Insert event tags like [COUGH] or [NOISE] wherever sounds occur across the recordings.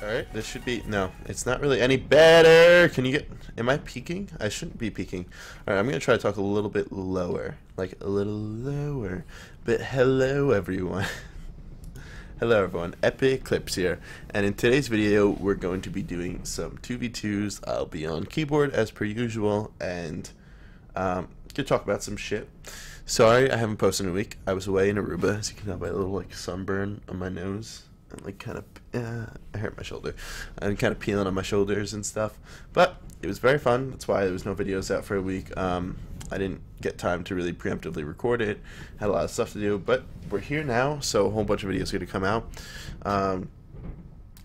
Alright, this should be... No, it's not really any better. Can you get... Am I peaking? I shouldn't be peaking. Alright, I'm going to try to talk a little bit lower. Like, a little lower. But hello, everyone. [LAUGHS] hello, everyone. Epic Eclipse here. And in today's video, we're going to be doing some 2v2s. I'll be on keyboard as per usual. And, um, to talk about some shit. Sorry, I haven't posted in a week. I was away in Aruba, as you can tell by a little, like, sunburn on my nose and like kind of uh, I hurt my shoulder and kind of peeling on my shoulders and stuff. But it was very fun. That's why there was no videos out for a week. Um, I didn't get time to really preemptively record it. Had a lot of stuff to do, but we're here now, so a whole bunch of videos are going to come out. Um,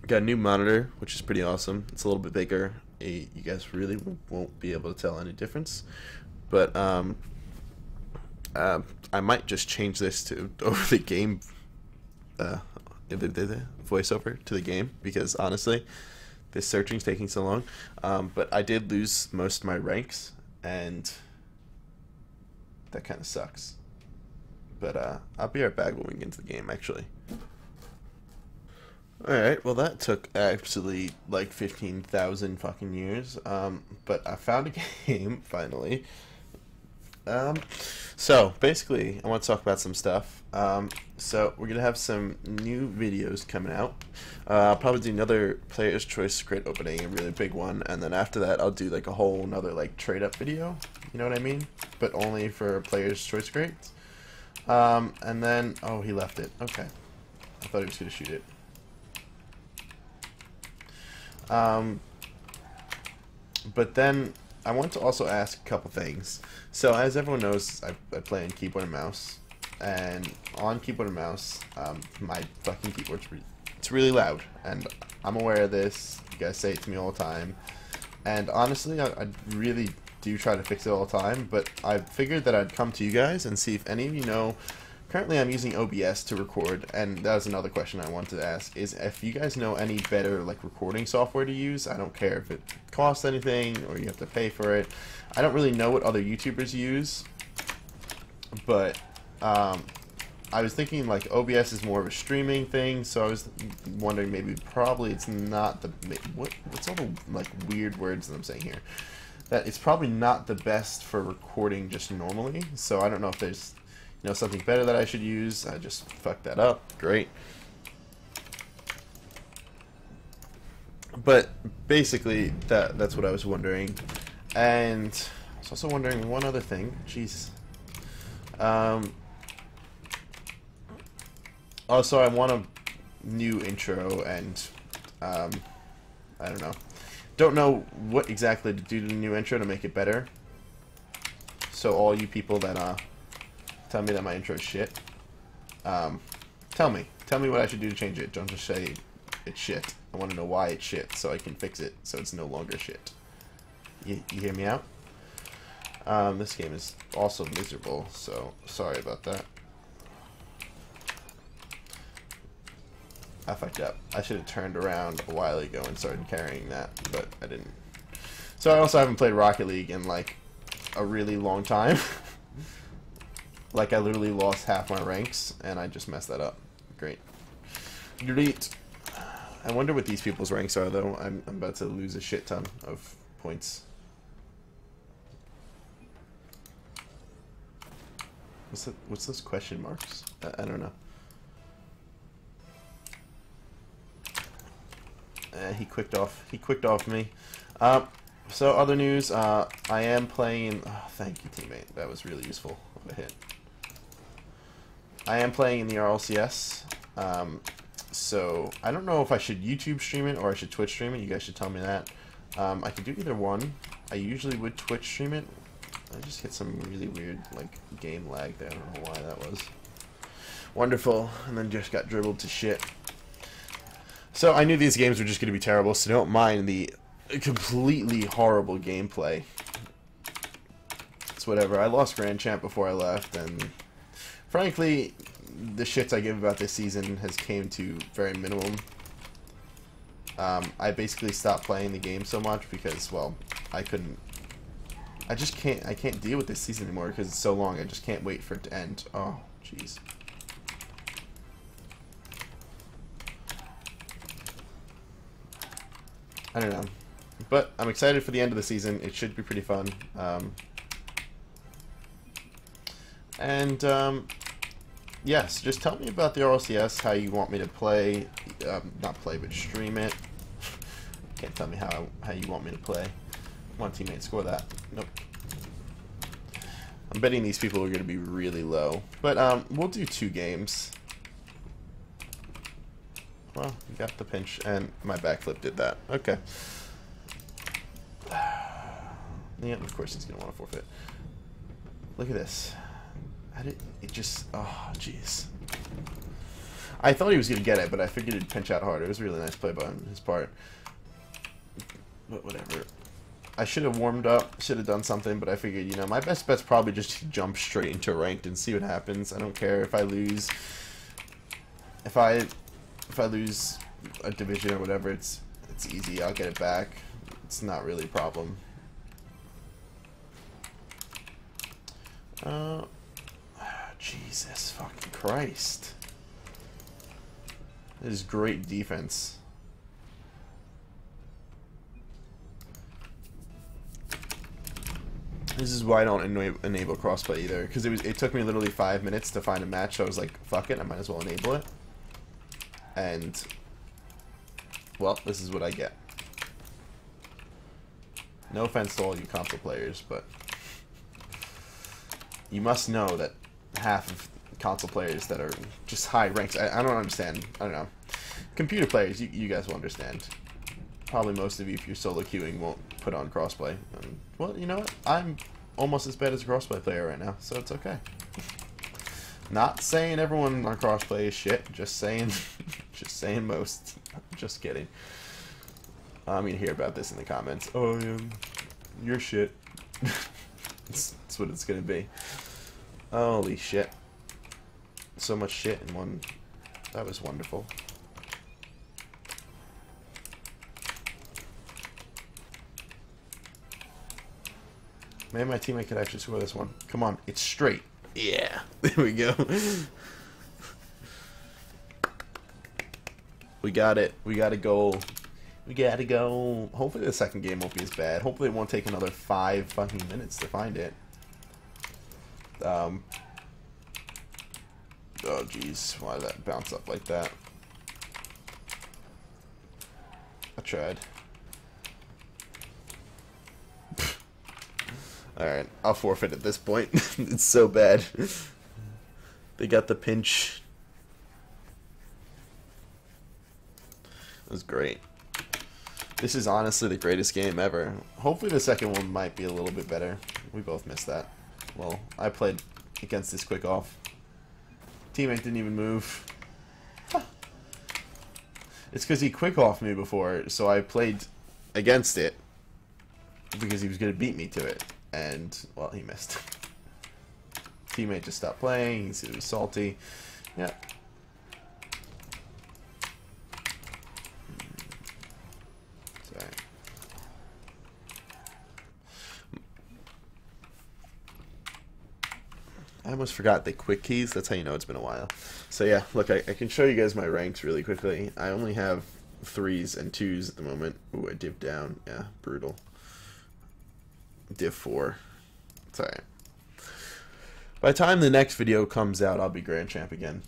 got a new monitor, which is pretty awesome. It's a little bit bigger. You guys really won't be able to tell any difference, but um, uh, I might just change this to [LAUGHS] over the game uh, the, the, the voiceover to the game because honestly, this searching is taking so long. Um, but I did lose most of my ranks, and that kind of sucks. But uh, I'll be right back when we get into the game, actually. Alright, well that took actually like 15,000 fucking years, um, but I found a [LAUGHS] game, finally. Um, so, basically, I want to talk about some stuff. Um, so, we're going to have some new videos coming out. Uh, I'll probably do another Player's Choice crate opening, a really big one, and then after that, I'll do like a whole another like trade-up video, you know what I mean? But only for Player's Choice crates. Um, and then, oh, he left it. Okay. I thought he was to shoot it. Um, but then I want to also ask a couple things. So as everyone knows, I, I play on keyboard and mouse, and on keyboard and mouse, um, my fucking keyboard's re it's really loud, and I'm aware of this. You guys say it to me all the time, and honestly, I, I really do try to fix it all the time. But I figured that I'd come to you guys and see if any of you know currently I'm using OBS to record, and that was another question I wanted to ask, is if you guys know any better like recording software to use, I don't care if it costs anything or you have to pay for it. I don't really know what other YouTubers use, but um, I was thinking like OBS is more of a streaming thing, so I was wondering maybe probably it's not the, what, what's all the like weird words that I'm saying here? That it's probably not the best for recording just normally, so I don't know if there's know something better that I should use. I just fucked that up. Great. But basically, that that's what I was wondering. And I was also wondering one other thing. Jeez. Um, also, I want a new intro, and um, I don't know. Don't know what exactly to do to the new intro to make it better. So all you people that uh, tell me that my intro is shit. Um, tell me. Tell me what I should do to change it. Don't just say it's shit. I want to know why it's shit so I can fix it so it's no longer shit. You, you hear me out? Um, this game is also miserable, so sorry about that. I fucked up. I should have turned around a while ago and started carrying that, but I didn't. So I also haven't played Rocket League in like a really long time. [LAUGHS] Like I literally lost half my ranks and I just messed that up. Great. Delete. I wonder what these people's ranks are though. I'm, I'm about to lose a shit ton of points. What's that, what's those question marks? I, I don't know. Uh, he quicked off. He quicked off me. Uh, so other news. Uh, I am playing. Oh, thank you, teammate. That was really useful a hit. I am playing in the RLCS. Um, so I don't know if I should YouTube stream it or I should Twitch stream it. You guys should tell me that. Um, I could do either one. I usually would Twitch stream it. I just hit some really weird like game lag there. I don't know why that was. Wonderful, and then just got dribbled to shit. So I knew these games were just going to be terrible, so don't mind the completely horrible gameplay. It's whatever. I lost Grand Champ before I left, and frankly, the shits I give about this season has came to very minimum. Um, I basically stopped playing the game so much because, well, I couldn't. I just can't. I can't deal with this season anymore because it's so long. I just can't wait for it to end. Oh, jeez. I don't know. But I'm excited for the end of the season. It should be pretty fun. Um, and um, yes, just tell me about the RLCS, how you want me to play, um, not play, but stream it. Can't tell me how how you want me to play. One teammate score that. Nope. I'm betting these people are going to be really low. But um, we'll do two games. Well, you got the pinch, and my backflip did that. Okay. [SIGHS] Yeah, of course he's going to want to forfeit. Look at this. How did it just... Oh, jeez. I thought he was going to get it, but I figured he'd pinch out harder. It was a really nice play by his part. But whatever. I should have warmed up, should have done something, but I figured, you know, my best bet's probably just to jump straight into ranked and see what happens. I don't care if I lose. If I if I lose a division or whatever, it's it's easy. I'll get it back. It's not really a problem. Uh, Jesus fucking Christ. This is great defense. This is why I don't enable, enable crossplay either, because it was it took me literally five minutes to find a match. So I was like, "Fuck it, I might as well enable it." And well, this is what I get. No offense to all you console players, but you must know that half of console players that are just high ranks. I, I don't understand. I don't know. Computer players, you, you guys will understand. Probably most of you, if you're solo queuing, won't put on crossplay. And, well, you know what? I'm almost as bad as a crossplay player right now, so it's okay. [LAUGHS] Not saying everyone on crossplay is shit. Just saying, [LAUGHS] just saying most. [LAUGHS] Just kidding. I'm gonna hear about this in the comments. Oh, yeah, you're shit. that's, that's what it's gonna be. Holy shit. So much shit in one. That was wonderful. Maybe my teammate could actually score this one. Come on, it's straight. Yeah, [LAUGHS] there we go. we got it. We got a goal. We gotta go. Hopefully the second game won't be as bad. Hopefully it won't take another five fucking minutes to find it. Um. Oh jeez, why did that bounce up like that? I tried. [LAUGHS] Alright, I'll forfeit at this point. [LAUGHS] it's so bad. they got the pinch. It was great. This is honestly the greatest game ever. Hopefully the second one might be a little bit better. We both missed that. Well, I played against this quick off. Teammate didn't even move. It's because he quick off me before, so I played against it because he was going to beat me to it and well, he missed. [LAUGHS] Teammate just stopped playing. He was salty. Yeah. Sorry. I almost forgot the quick keys. That's how you know it's been a while. So yeah, look, I, I can show you guys my ranks really quickly. I only have threes and twos at the moment. Ooh, I dipped down. Yeah, brutal div 4. Sorry. By the time the next video comes out, I'll be Grand Champ again.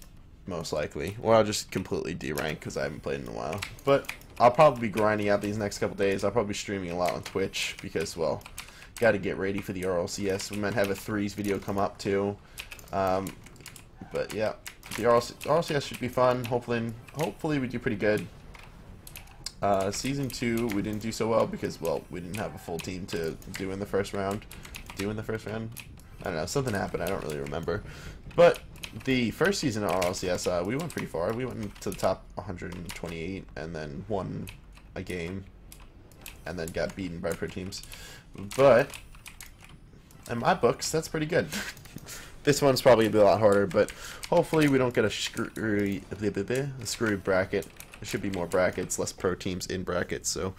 Most likely. Or I'll just completely D-rank because I haven't played in a while. But I'll probably be grinding out these next couple days. I'll probably be streaming a lot on Twitch because, well, got to get ready for the RLCS. We might have a threes video come up too. Um, but yeah, the RLC RLCS should be fun. Hopefully, hopefully we do pretty good. Uh, season two, we didn't do so well because, well, we didn't have a full team to do in the first round. Do in the first round? I don't know. Something happened. I don't really remember. But the first season of RLCS, uh, we went pretty far. We went to the top 128 and then won a game and then got beaten by pro teams. But in my books, that's pretty good. [LAUGHS] this one's probably a, bit a lot harder, but hopefully we don't get a screwy, a screwy bracket there should be more brackets, less pro teams in brackets, so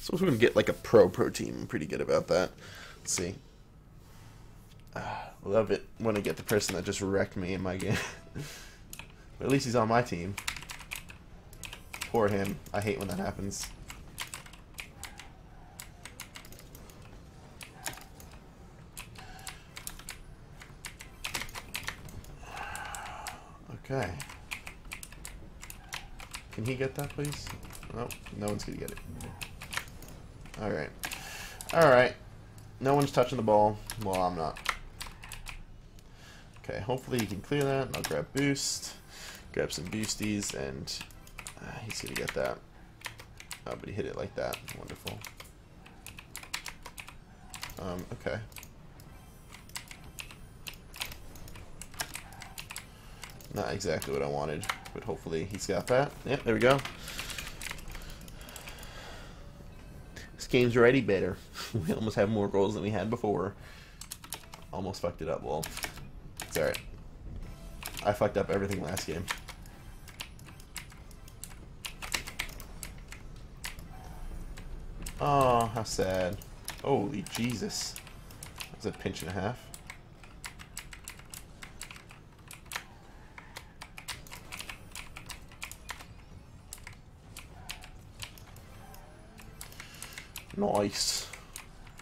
so we're going to get like a pro pro team. I'm pretty good about that. Let's see. Uh, love it when I get the person that just wrecked me in my [LAUGHS] game. but at least he's on my team. Poor him. I hate when that happens. Okay. Can he get that, please? Nope, no one's gonna get it. Alright. Alright. No one's touching the ball. Well, I'm not. Okay, hopefully he can clear that. I'll grab boost. Grab some boosties, and uh, he's gonna get that. Oh, but he hit it like that. Wonderful. Um, okay. Not exactly what I wanted, but hopefully he's got that. Yep, there we go. This game's already better. [LAUGHS] we almost have more goals than we had before. Almost fucked it up. Well, it's alright. I fucked up everything last game. Oh, how sad. Holy Jesus. That's a pinch and a half. Nice.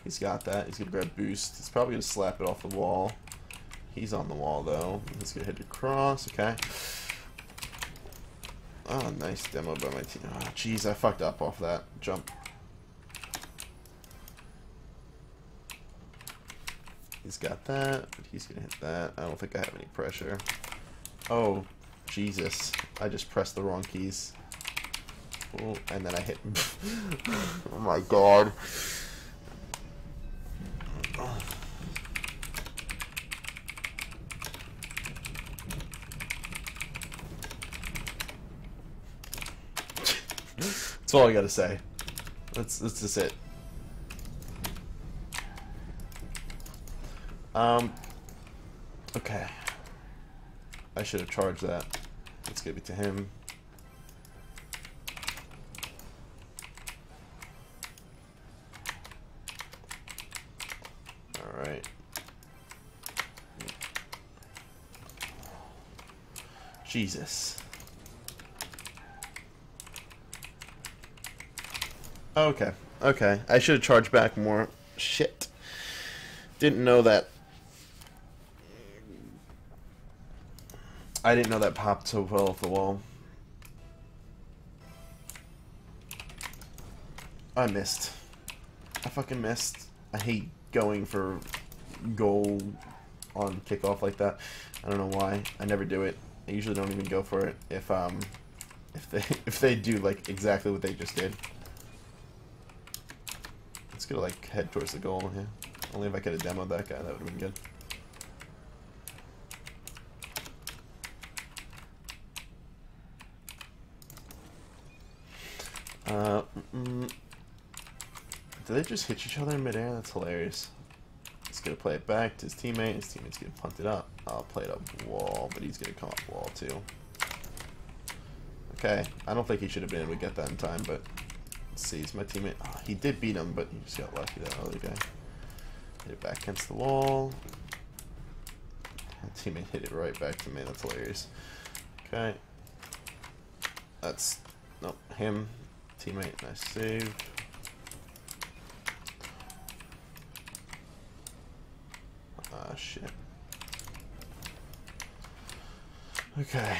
He's got that. He's going to grab boost. He's probably going to slap it off the wall. He's on the wall, though. He's going to hit across. Okay. Oh, nice demo by my team. Oh, jeez, I fucked up off that jump. He's got that, he's going to hit that. I don't think I have any pressure. Oh, Jesus. I just pressed the wrong keys. Oh, and then I hit. [LAUGHS] oh my god. [LAUGHS] That's all I gotta say. That's that's just it. Um. Okay. I should have charged that. Let's give it to him. Alright. Jesus. Okay. Okay. I should have charged back more. Shit. Didn't know that. I didn't know that popped so well off the wall. I missed. I fucking missed. I hate going for goal on kickoff like that. I don't know why. I never do it. I usually don't even go for it if um if they [LAUGHS] if they do like exactly what they just did. Let's go like head towards the goal here. Only if I could have demoed that guy, that would have been good. Uh, mm, do they just hit each other in midair? That's hilarious. He's gonna play it back to his teammate. His teammate's gonna punt it up. I'll play it up wall, but he's gonna come up wall too. Okay, I don't think he should have been able to get that in time, but let's see. He's my teammate. Oh, he did beat him, but he just got lucky. That other guy hit it back against the wall. My teammate hit it right back to me. That's hilarious. Okay, that's nope him. Teammate, nice save. Ah, shit. Okay.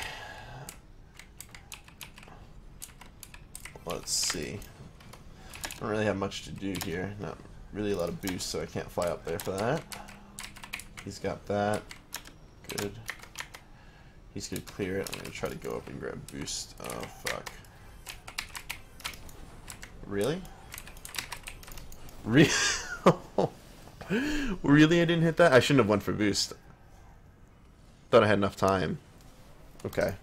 Let's see. I don't really have much to do here. Not really a lot of boost, so I can't fly up there for that. He's got that. Good. He's gonna clear it. I'm gonna try to go up and grab boost. Oh, fuck. Really? Really? [LAUGHS] really I didn't hit that? I shouldn't have went for boost. Thought I had enough time. Okay.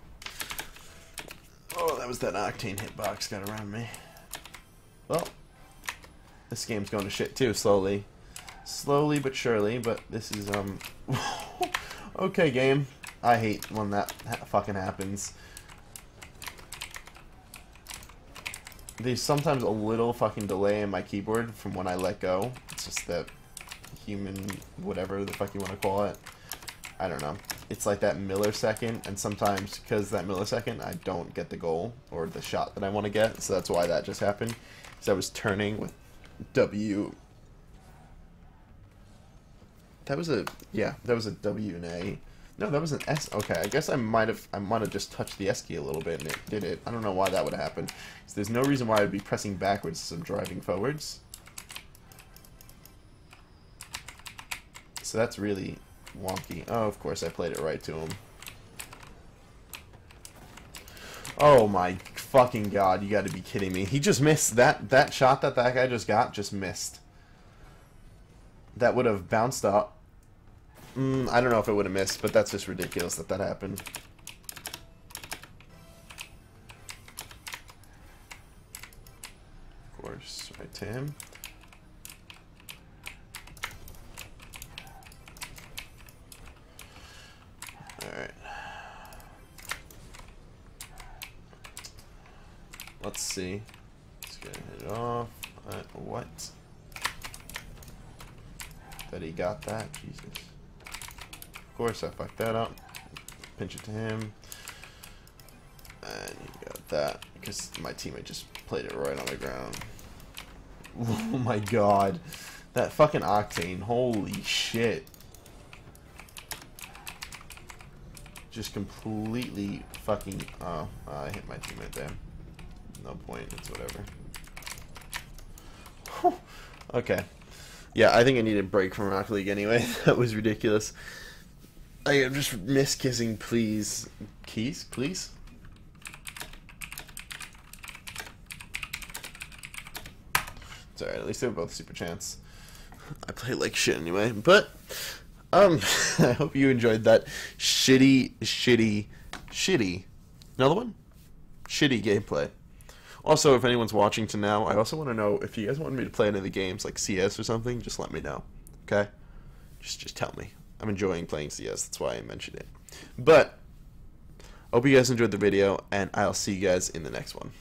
Oh, that was that octane hitbox got around me. Well, this game's going to shit too, slowly. Slowly but surely, but this is, um... [LAUGHS] okay, game. I hate when that ha fucking happens. There's sometimes a little fucking delay in my keyboard from when I let go. It's just that human, whatever the fuck you want to call it. I don't know. It's like that millisecond, and sometimes because that millisecond, I don't get the goal or the shot that I want to get. So that's why that just happened. Because I was turning with W. That was a yeah. That was a W and A. No, that was an S. Okay, I guess I might have I might have just touched the S key a little bit and it did it. I don't know why that would happen. So there's no reason why I'd be pressing backwards as I'm driving forwards. So that's really wonky. Oh, of course I played it right to him. Oh my fucking god, you gotta be kidding me. He just missed. That, that shot that that guy just got just missed. That would have bounced up Mm, I don't know if it would have missed, but that's just ridiculous that that happened. Of course, right to him. Alright. Let's see. Let's get it off. Uh, what? That he got that? Jesus. Of course, I fucked that up. Pinch it to him. And you got that. Because my teammate just played it right on the ground. [LAUGHS] Oh my god. That fucking Octane. Holy shit. Just completely fucking... Oh, I hit my teammate there. No point. It's whatever. okay. Yeah, I think I need a break from Rocket League anyway. [LAUGHS] that was ridiculous. I am just miss kissing, please. Keys, please? It's alright, at least they were both super chance. I play like shit anyway, but, um, [LAUGHS] I hope you enjoyed that shitty, shitty, shitty, another one? Shitty gameplay. Also, if anyone's watching to now, I also want to know if you guys want me to play any of the games, like CS or something, just let me know, okay? Just, just tell me. I'm enjoying playing CS. That's why I mentioned it. But, hope you guys enjoyed the video, and I'll see you guys in the next one.